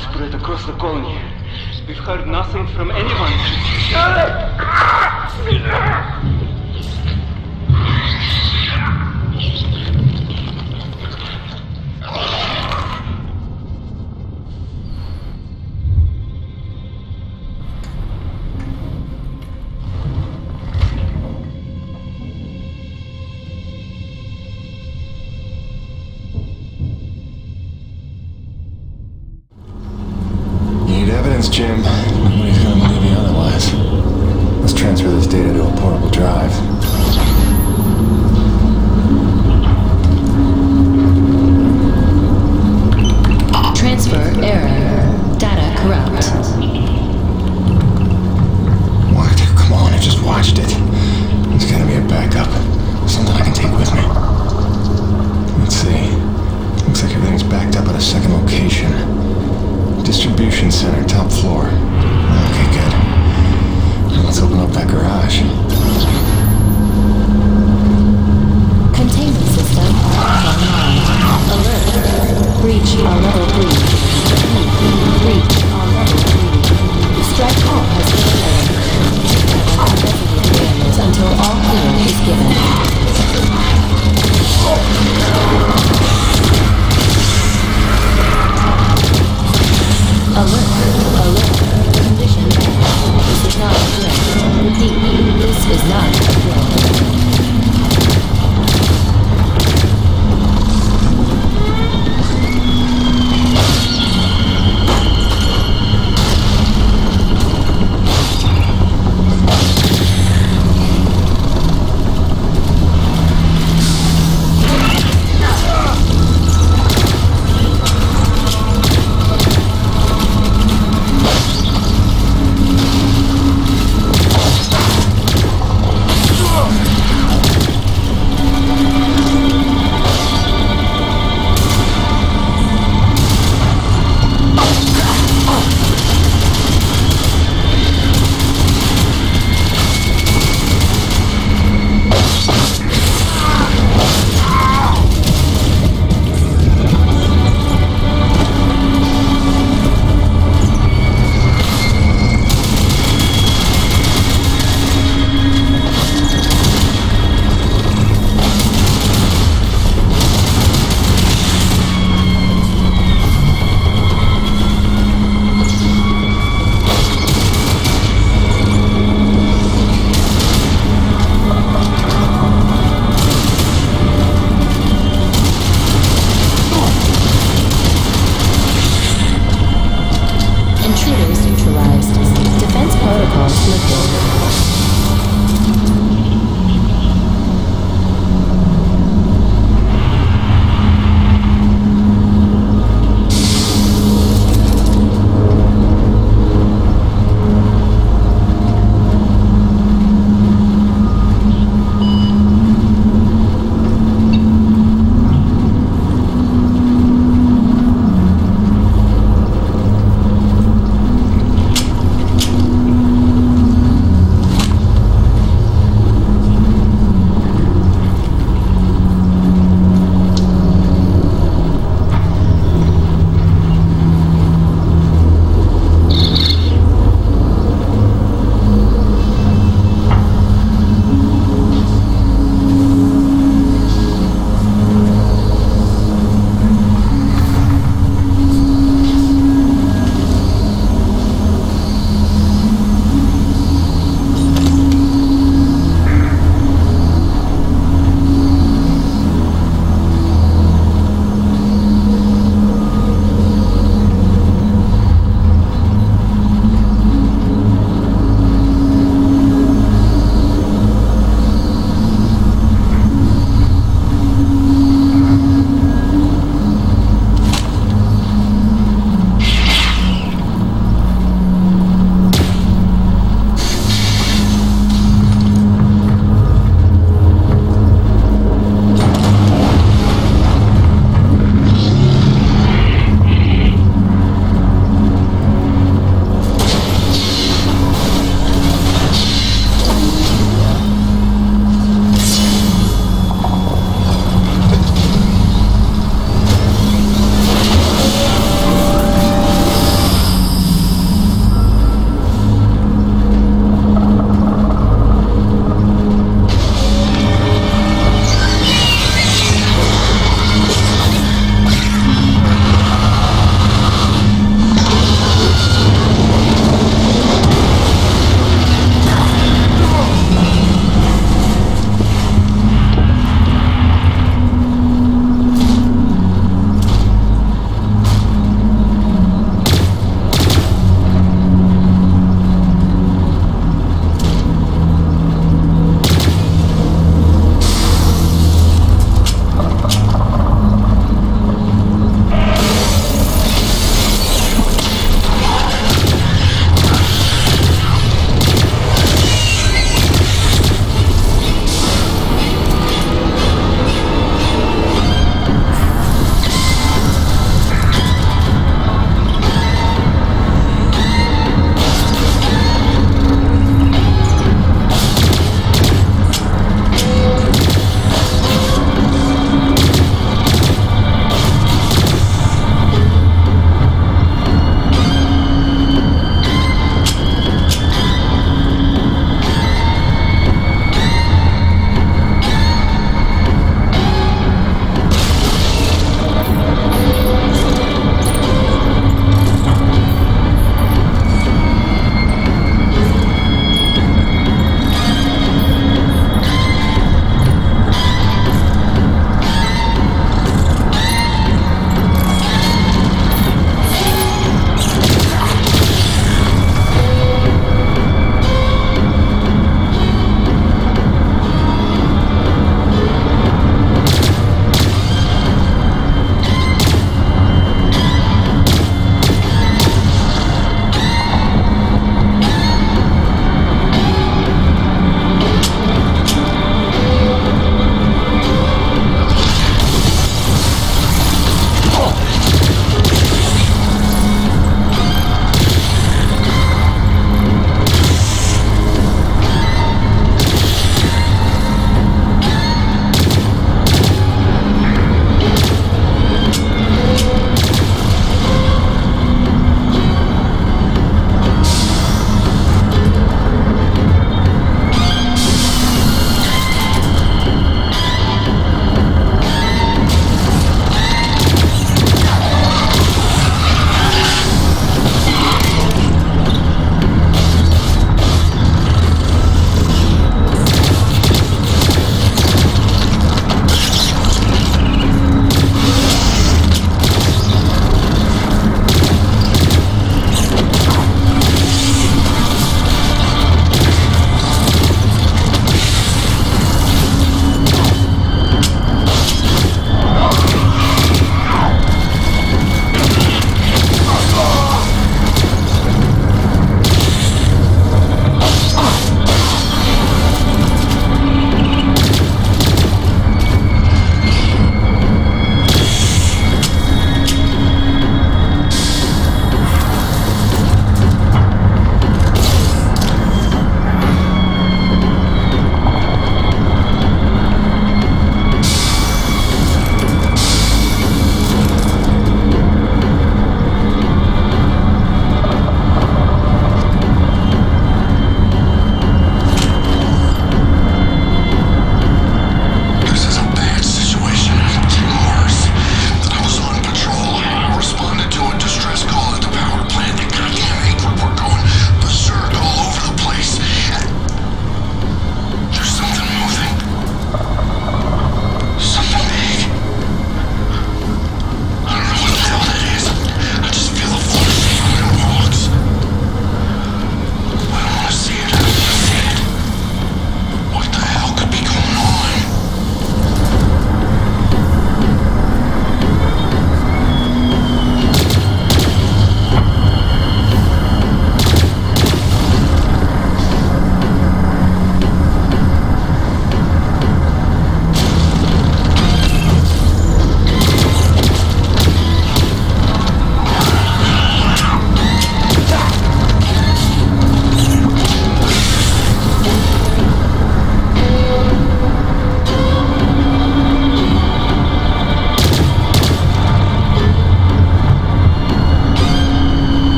widespread across the colony. We've heard nothing from anyone. A second location. Distribution center, top floor. Okay, good. Let's open up that garage. Containment system online. Alert. Breach on level 3. Breach on level 3. Strike off has been areas until all clear is given. Alert. Alert. Condition. This is not a threat. Repeat. This is not a threat.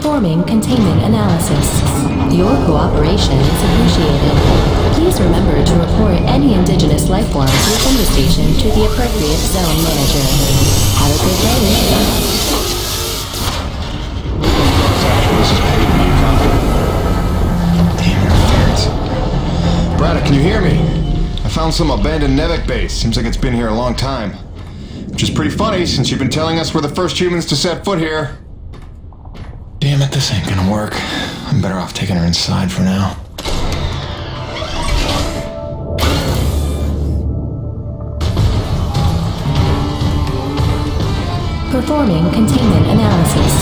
Performing containment analysis. Your cooperation is appreciated. Please remember to report any indigenous life forms within the station to the appropriate zone manager. Have a good day. Braddock, can you hear me? I found some abandoned NEVEC base. Seems like it's been here a long time. Which is pretty funny since you've been telling us we're the first humans to set foot here. This ain't gonna work. I'm better off taking her inside for now. Performing containment analysis.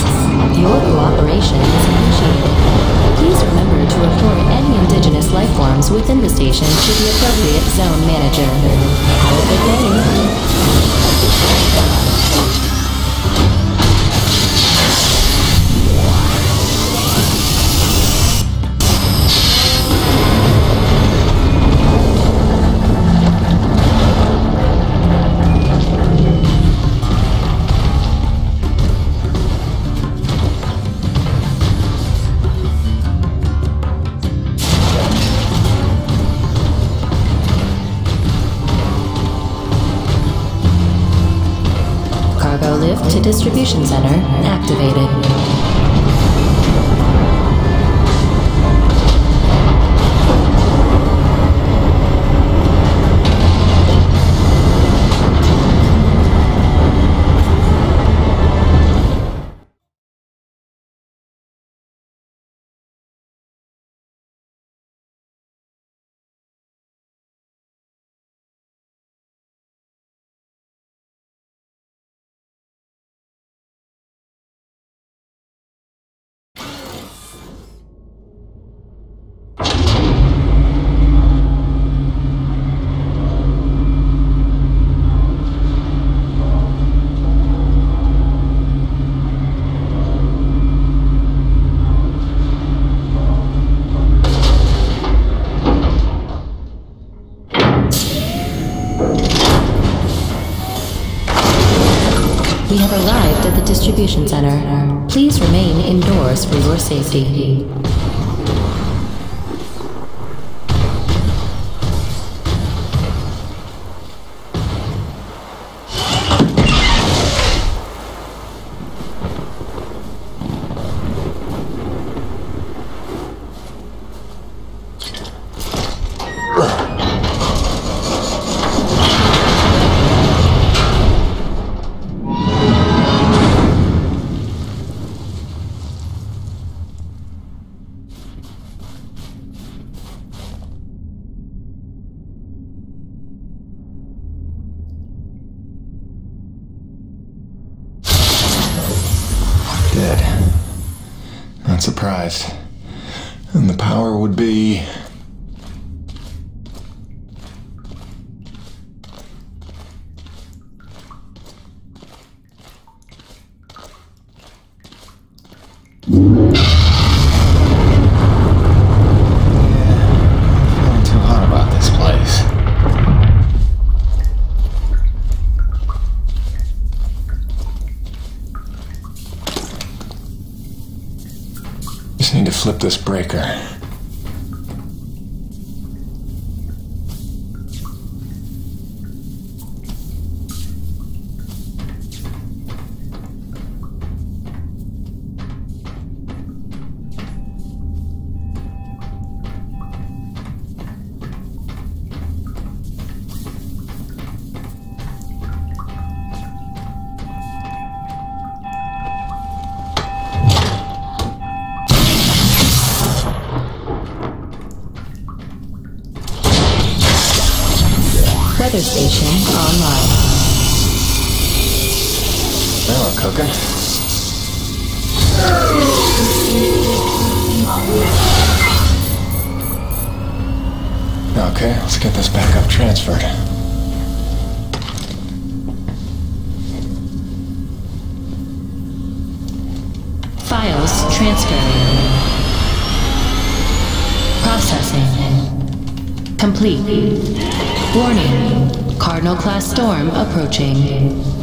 Your cooperation is appreciated. Please remember to report any indigenous life forms within the station to the appropriate zone manager. Have a good day. To center activated. Indoors for your safety. Just need to flip this breaker. Weather station online. Now we're cooking. Okay, let's get this back up transferred. Files transferring. Processing. Complete. Warning. Cardinal class storm approaching.